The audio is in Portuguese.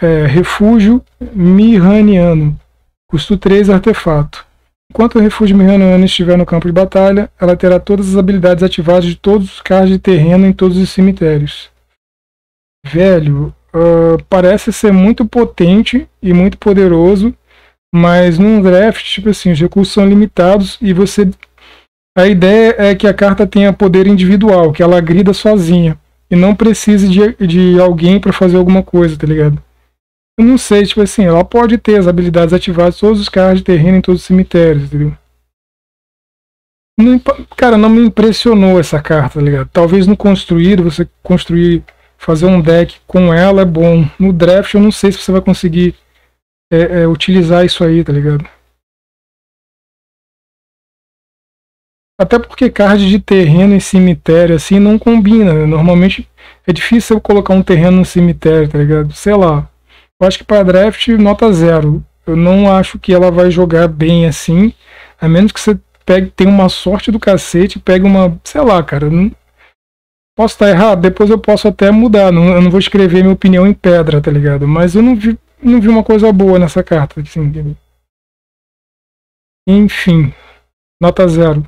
é, refúgio Mihaniano. Custo 3 artefato. Enquanto o refúgio Mihaniano estiver no campo de batalha, ela terá todas as habilidades ativadas de todos os cards de terreno em todos os cemitérios. Velho, uh, parece ser muito potente e muito poderoso, mas num draft, tipo assim, os recursos são limitados e você. A ideia é que a carta tenha poder individual, que ela grida sozinha. E não precise de, de alguém para fazer alguma coisa, tá ligado? Eu não sei, tipo assim, ela pode ter as habilidades ativadas, todos os carros de terreno em todos os cemitérios, entendeu? Não, cara, não me impressionou essa carta, tá ligado? Talvez no construído, você construir, fazer um deck com ela é bom. No draft eu não sei se você vai conseguir é, é, utilizar isso aí, tá ligado? Até porque card de terreno em cemitério assim não combina. Né? Normalmente é difícil eu colocar um terreno no cemitério, tá ligado? Sei lá. Eu acho que para draft nota zero. Eu não acho que ela vai jogar bem assim. A menos que você pegue, tenha uma sorte do cacete, pegue uma. Sei lá, cara. Posso estar errado, depois eu posso até mudar. Não, eu não vou escrever minha opinião em pedra, tá ligado? Mas eu não vi, não vi uma coisa boa nessa carta. Assim, enfim, nota zero.